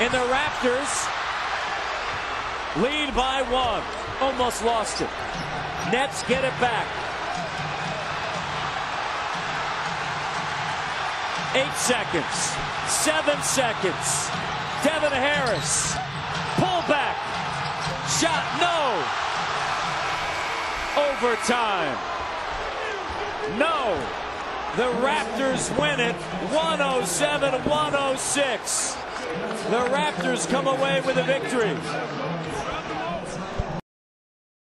And the Raptors lead by one. Almost lost it. Nets get it back. Eight seconds. Seven seconds. Devin Harris. Pull back. Shot no. Overtime. No. The Raptors win it 107 106. The Raptors come away with a victory.